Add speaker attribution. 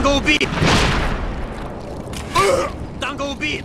Speaker 1: Dango B! Dango beat.